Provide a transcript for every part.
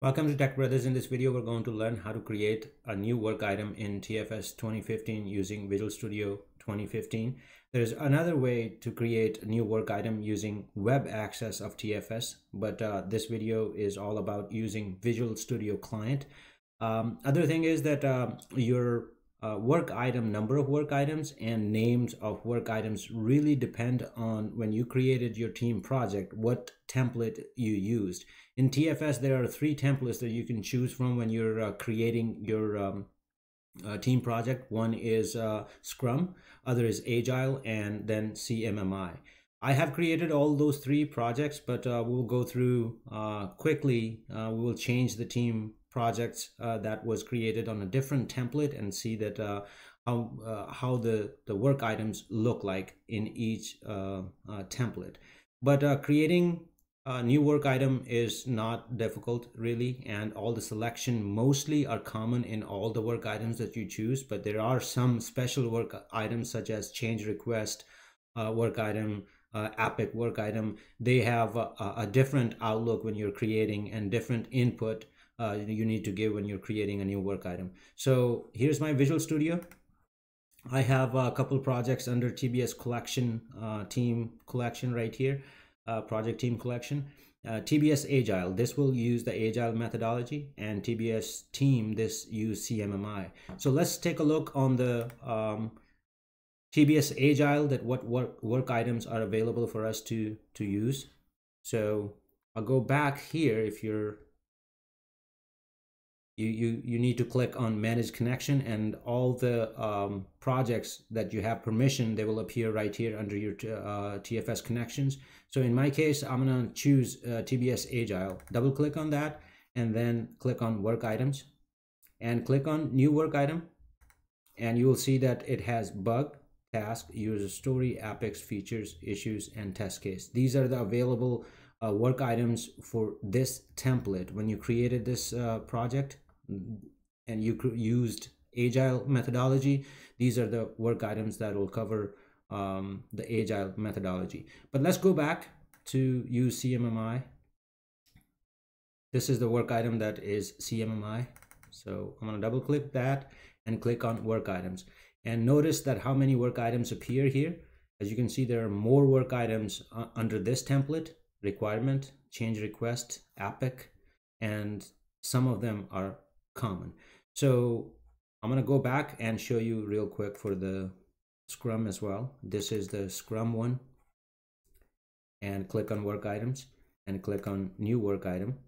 Welcome to Tech Brothers. In this video, we're going to learn how to create a new work item in TFS 2015 using Visual Studio 2015. There's another way to create a new work item using web access of TFS, but uh, this video is all about using Visual Studio Client. Um, other thing is that uh, your uh, work item, number of work items and names of work items really depend on when you created your team project, what template you used. In TFS, there are three templates that you can choose from when you're uh, creating your um, uh, team project. One is uh, Scrum, other is Agile, and then CMMI. I have created all those three projects, but uh, we'll go through uh, quickly. We will change the team projects uh, that was created on a different template and see that uh, how uh, how the the work items look like in each template. But creating a new work item is not difficult really and all the selection mostly are common in all the work items that you choose but there are some special work items such as change request uh, work item uh, epic work item they have a, a, different outlook when you're creating and different input uh, you need to give when you're creating a new work item so here's my visual studio I have a couple projects under TBS collection uh, team collection right here uh, project team collection. Uh, TBS Agile, this will use the Agile methodology, and TBS Team, this use CMMI. So let's take a look on the um, TBS Agile, that what work, work items are available for us to, to use. So I'll go back here if you're you, you, you need to click on manage connection and all the um, projects that you have permission, they will appear right here under your uh, TFS connections. So in my case, I'm gonna choose uh, TBS Agile, double click on that and then click on work items and click on new work item. And you will see that it has bug, task, user story, epics features, issues, and test case. These are the available uh, work items for this template. When you created this uh, project, and you used agile methodology these are the work items that will cover um, the agile methodology. But let's go back to use cmmi this is the work item that is cmmi so i'm going to double click that and click on work items. And notice that how many work items appear here. As you can see there are more work items uh, under this template requirement change request epic and some of them are common. So I'm going to go back and show you real quick for the Scrum as well. This is the Scrum one. And click on work items and click on new work item.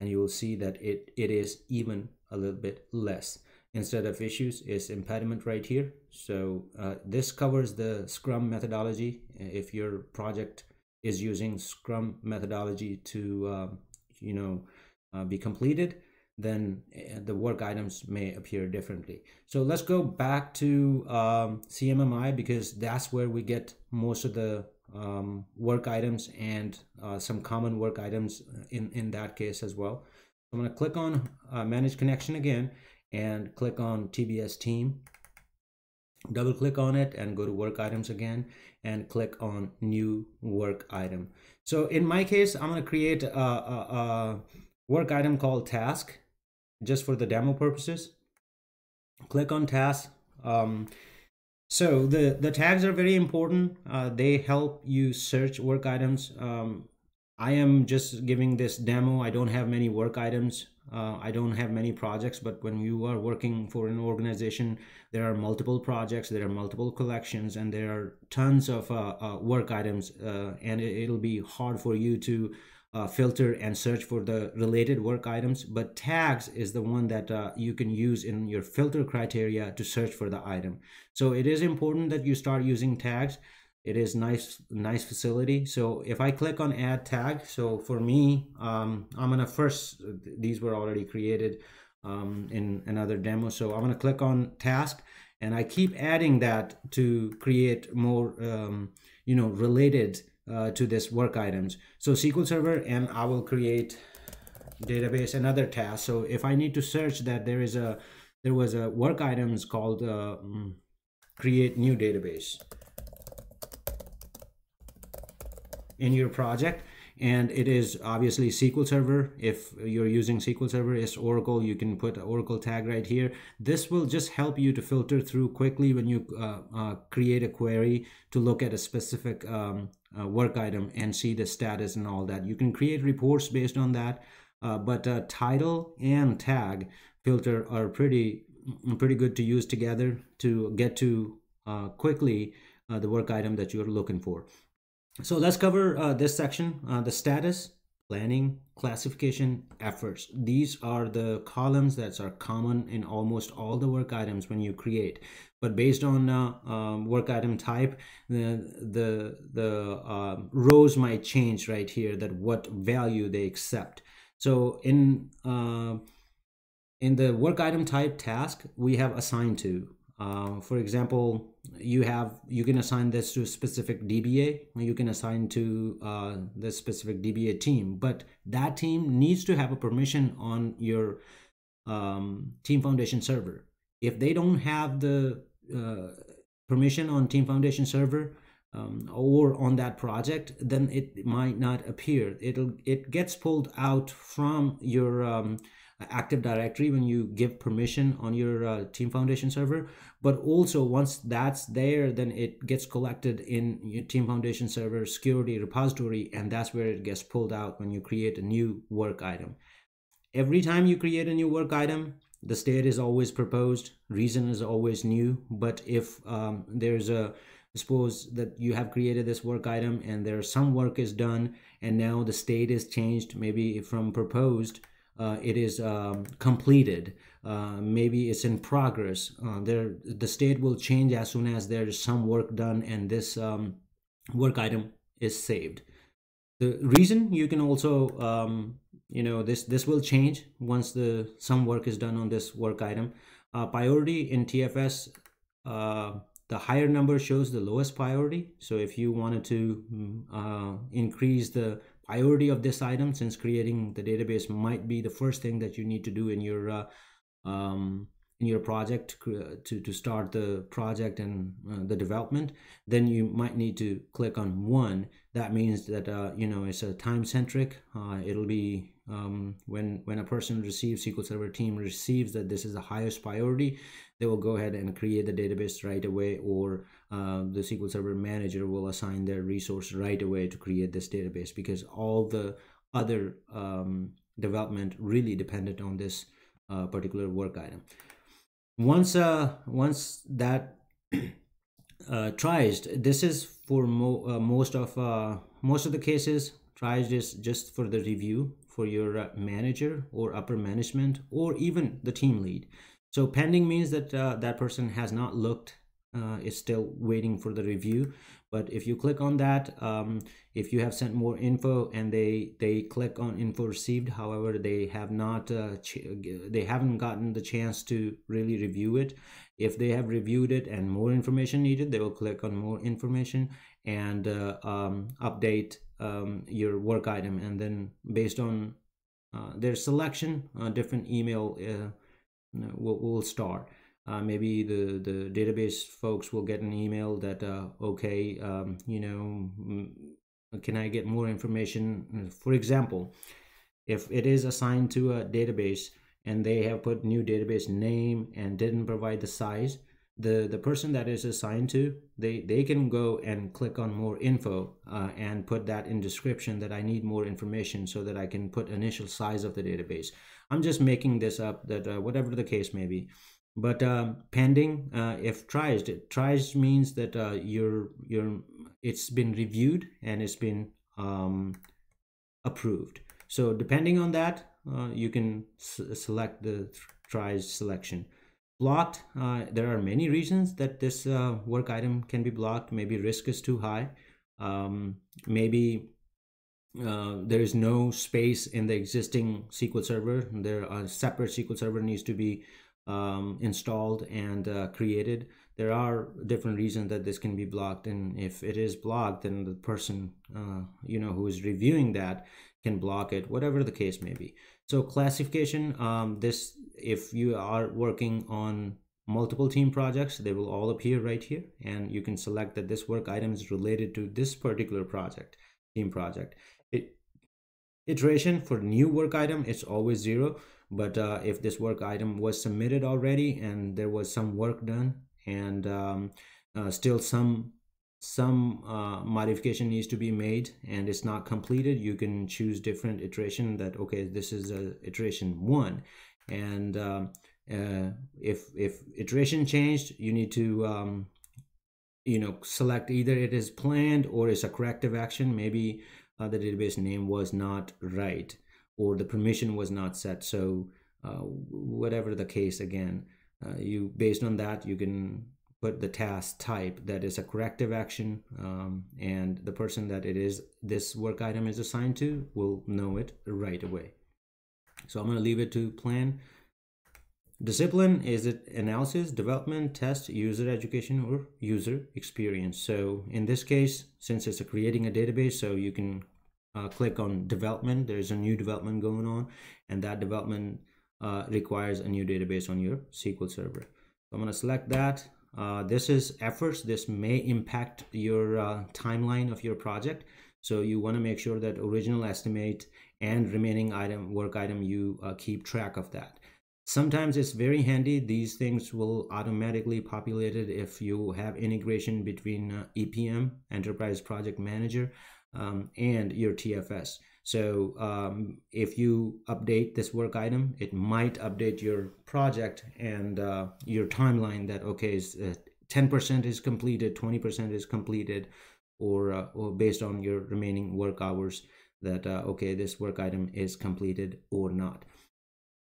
And you will see that it, it is even a little bit less. Instead of issues is impediment right here. So uh, this covers the Scrum methodology. If your project is using Scrum methodology to, uh, you know, uh, be completed, then eh, the work items may appear differently. So let's go back to um, CMMI because that's where we get most of the um, work items and uh, some common work items in, in that case as well. I'm going to click on uh, Manage Connection again and click on TBS Team. Double click on it and go to Work Items again and click on New Work Item. So in my case, I'm going to create a, a, a work item called Task just for the demo purposes. Click on task. Um, so the, the tags are very important. Uh, they help you search work items. Um, I am just giving this demo. I don't have many work items. Uh, I don't have many projects, but when you are working for an organization, there are multiple projects, there are multiple collections, and there are tons of uh, uh, work items, uh, and it, will be hard for you to uh, filter and search for the related work items but tags is the one that uh, you can use in your filter criteria to search for the item. So it is important that you start using tags. It is nice nice facility. So if i click on add tag so for me um, i'm gonna first these were already created um, in another demo. So i'm gonna click on task and i keep adding that to create more um, you know related uh, to this work items. So SQL Server and I will create database another task. So if I need to search that there is a there was a work items called uh, mm, create new database in your project and it is obviously SQL Server. If you're using SQL Server, it's Oracle. You can put Oracle tag right here. This will just help you to filter through quickly when you uh, uh, create a query to look at a specific um, uh, work item and see the status and all that. You can create reports based on that, uh, but uh, title and tag filter are pretty pretty good to use together to get to uh, quickly the work item that you're looking for. So let's cover uh, this section, uh, the status, planning, classification, efforts. These are the columns that are common in almost all the work items when you create. But based on uh, um, work item type, the, the, the um, rows might change right here that what value they accept. So in, uh, in the work item type task, we have assigned to. Uh, for example, you have you can assign this to a specific DBA, or you can assign to uh, specific DBA team, but that team needs to have a permission on your um, Team Foundation server. If they don't have the uh, permission on Team Foundation server um, or on that project, then it might not appear. It'll it gets pulled out from your um, Active Directory when you give permission on your uh, Team Foundation server. But also once that's there, then it gets collected in your Team Foundation server security repository, and that's where it gets pulled out when you create a new work item. Every time you create a new work item, the state is always proposed, reason is always new. But if um, there's a suppose that you have created this work item and there's some work is done and now the state is changed maybe from proposed uh, it is um, completed. Uh, maybe it's in progress. Uh, there, the state will change as soon as there is some work done and this um, work item is saved. The reason you can also, um, you know, this this will change once the some work is done on this work item. Uh, priority in TFS, uh, the higher number shows the lowest priority. So if you wanted to mm, uh, increase the priority of this item since creating the database might be the first thing that you need to do in your uh, um, in your project to, to start the project and uh, the development then you might need to click on one. That means that uh, you know it's a time centric uh, it'll be um, when when a person receives SQL Server team receives that this is the highest priority they will go ahead and create the database right away or uh, the SQL Server manager will assign their resource right away to create this database because all the other um, development really depended on this uh, particular work item. Once uh once that uh triaged this is for mo uh, most of uh most of the cases triaged is just for the review for your uh, manager or upper management or even the team lead so pending means that uh, that person has not looked uh, is still waiting for the review. But if you click on that um, if you have sent more info and they they click on info received however they have not uh, they haven't gotten the chance to really review it. If they have reviewed it and more information needed they will click on more information and uh, um, update um, your work item. And then based on uh, their selection uh, different email will, will start. Uh, maybe the the database folks will get an email that uh, okay um, you know can i get more information? For example if it is assigned to a database and they have put new database name and didn't provide the size the the person that is assigned to they they can go and click on more info uh, and put that in description that i need more information so that i can put initial size of the database. I'm just making this up that uh, whatever the case may be. But uh, pending uh, if triaged triaged means that uh, you're you're it's been reviewed and it's been um, approved. So depending on that uh, you can select the triaged selection blocked. Uh, there are many reasons that this uh, work item can be blocked. Maybe risk is too high. Um, maybe uh, there is no space in the existing SQL Server. There a separate SQL Server needs to be um, installed and uh, created. There are different reasons that this can be blocked and if it is blocked then the person uh, you know who is reviewing that can block it whatever the case may be. So classification um, this if you are working on multiple team projects they will all appear right here and you can select that this work item is related to this particular project team project. It, iteration for new work item it's always zero but uh, if this work item was submitted already and there was some work done and um, uh, still some some uh, modification needs to be made and it's not completed you can choose different iteration that okay this is a iteration one and um, uh, if if iteration changed you need to um, you know select either it is planned or it's a corrective action. Maybe uh, the database name was not right or the permission was not set. So uh, whatever the case again uh, you based on that you can put the task type that is a corrective action um, and the person that it is this work item is assigned to will know it right away so i'm going to leave it to plan. Discipline is it analysis development test user education or user experience. So in this case since it's a creating a database so you can uh, click on development. There's a new development going on and that development uh, requires a new database on your sql server. So i'm going to select that. Uh, this is efforts. This may impact your uh, timeline of your project so you want to make sure that original estimate and remaining item work item you uh, keep track of that Sometimes it's very handy. These things will automatically populate it if you have integration between uh, EPM, Enterprise Project Manager, um, and your TFS. So um, if you update this work item, it might update your project and uh, your timeline that, okay, 10% uh, is completed, 20% is completed, or, uh, or based on your remaining work hours that, uh, okay, this work item is completed or not.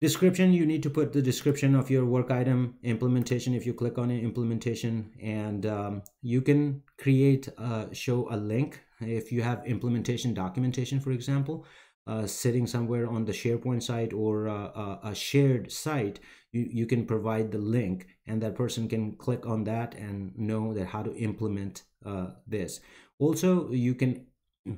Description you need to put the description of your work item implementation if you click on implementation and um, you can create uh, show a link. If you have implementation documentation for example uh, sitting somewhere on the sharepoint site or uh, a shared site you, you can provide the link and that person can click on that and know that how to implement uh, this. Also you can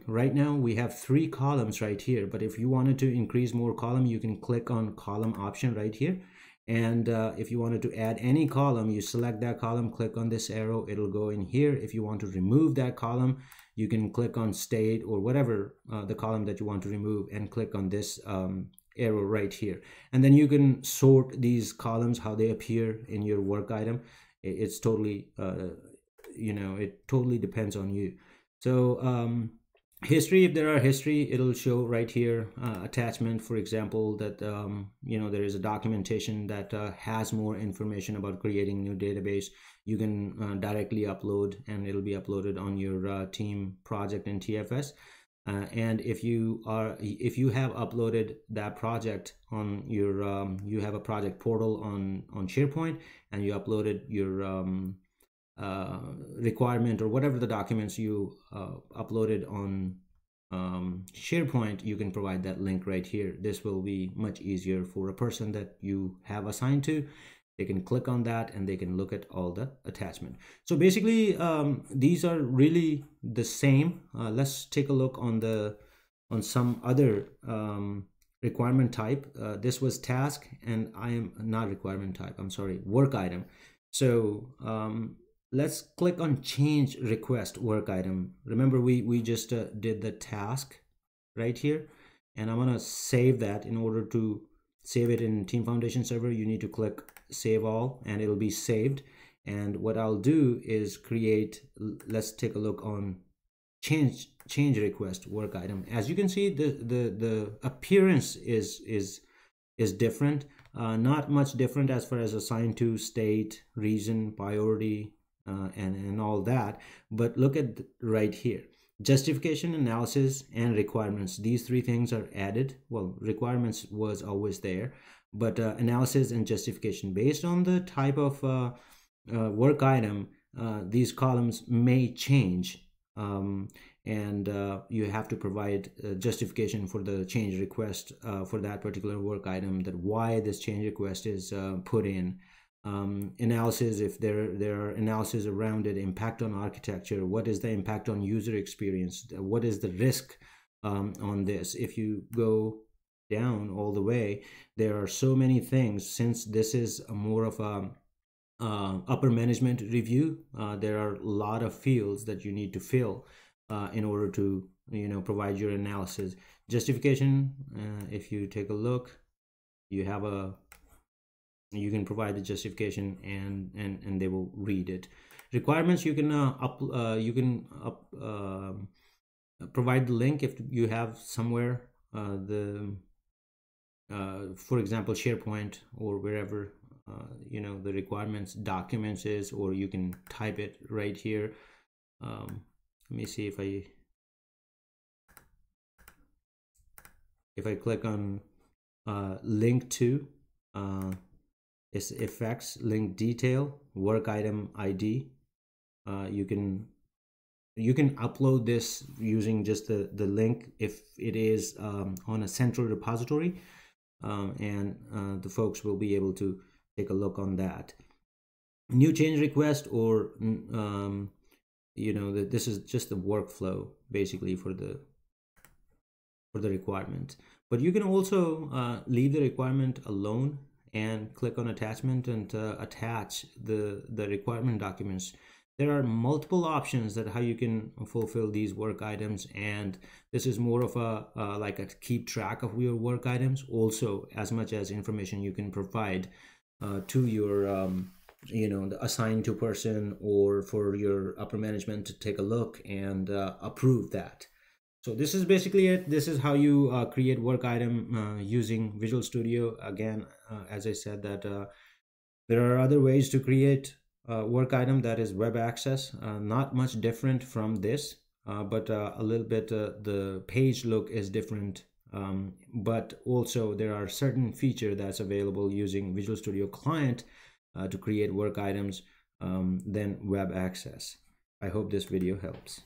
right now we have three columns right here but if you wanted to increase more column you can click on column option right here. And uh, if you wanted to add any column you select that column click on this arrow it'll go in here. If you want to remove that column you can click on state or whatever uh, the column that you want to remove and click on this um, arrow right here. And then you can sort these columns how they appear in your work item. It's totally uh, you know it totally depends on you. So um, history if there are history it'll show right here uh, attachment for example that um, you know there is a documentation that uh, has more information about creating new database. You can uh, directly upload and it'll be uploaded on your uh, team project in tfs uh, and if you are if you have uploaded that project on your um, you have a project portal on on sharepoint and you uploaded your um, uh, requirement or whatever the documents you uh, uploaded on um, SharePoint, you can provide that link right here. This will be much easier for a person that you have assigned to. They can click on that and they can look at all the attachment. So basically, um, these are really the same. Uh, let's take a look on the on some other um, requirement type. Uh, this was task and I am not requirement type. I'm sorry, work item. So um, let's click on change request work item remember we we just uh, did the task right here and i'm to save that in order to save it in team foundation server you need to click save all and it'll be saved. And what i'll do is create let's take a look on change change request work item. As you can see the the the appearance is is is different. Uh, not much different as far as assigned to state reason priority uh, and, and all that. But look at right here justification analysis and requirements. These three things are added. Well requirements was always there but uh, analysis and justification. Based on the type of uh, uh, work item uh, these columns may change um, and uh, you have to provide justification for the change request for that particular work item that why this change request is put in um, analysis if there there are analysis around it impact on architecture what is the impact on user experience what is the risk um, on this? If you go down all the way there are so many things since this is more of a uh, upper management review uh, there are a lot of fields that you need to fill uh, in order to you know provide your analysis. Justification uh, if you take a look you have a you can provide the justification and and and they will read it. Requirements you can uh, up uh, you can up uh, provide the link if you have somewhere uh, the uh, for example sharepoint or wherever uh, you know the requirements documents is or you can type it right here. Um, let me see if i if i click on uh, link to uh, is effects link detail work item id uh, you can you can upload this using just the the link if it is um, on a central repository um, and uh, the folks will be able to take a look on that. New change request or um, you know that this is just the workflow basically for the for the requirement. But you can also uh, leave the requirement alone and click on attachment and uh, attach the the requirement documents. There are multiple options that how you can fulfill these work items and this is more of a uh, like a keep track of your work items also as much as information you can provide uh, to your um, you know the assigned to person or for your upper management to take a look and uh, approve that so this is basically it. This is how you uh, create work item uh, using visual studio. Again uh, as i said that uh, there are other ways to create uh, work item that is web access uh, not much different from this but a little bit the page look is different um, but also there are certain feature that's available using visual studio client to create work items um, than web access. I hope this video helps